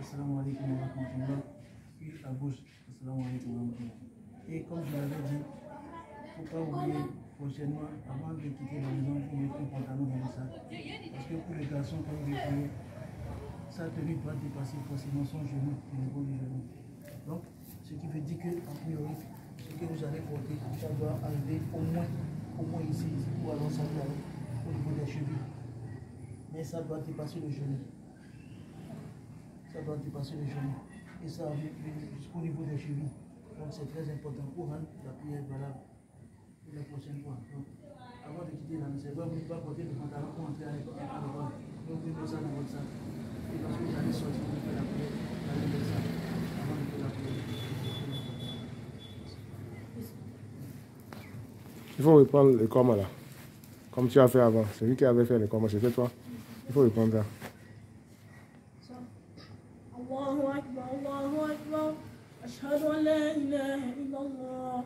Assalamu alaikum wa. Puis à gauche, Assalamu alaikum wa. Et comme je l'avais dit, il ne faut pas oublier prochainement, avant de quitter la maison, il faut mettre un pantalon dans le sac. Parce que pour les garçons, comme vous voyez, sa tenue doit dépasser forcément son genou, le niveau du genou. Donc, ce qui veut dire que, a priori, ce que vous allez porter, ça doit arriver au moins, au moins ici, ici ou alors ça doit aller au niveau des chevilles. Mais ça doit dépasser le genou. Ça doit dépasser le genou. Et ça jusqu'au niveau des chevilles. Donc c'est très important pour rendre la prière valable pour la prochaine fois. Donc, avant de quitter la maison, vous ne pouvez pas porter le pantalon pour entrer à l'école. Donc vous mettez ça dans votre sac. Et lorsque vous allez sortir, vous faites la prière, vous allez mettre ça avant de faire la prière. Il faut reprendre le coma là. Comme tu as fait avant. C'est lui qui avait fait le coma, c'était toi. Reprendre ça. الله أكبر الله أكبر أشهد أن لا إله إلا الله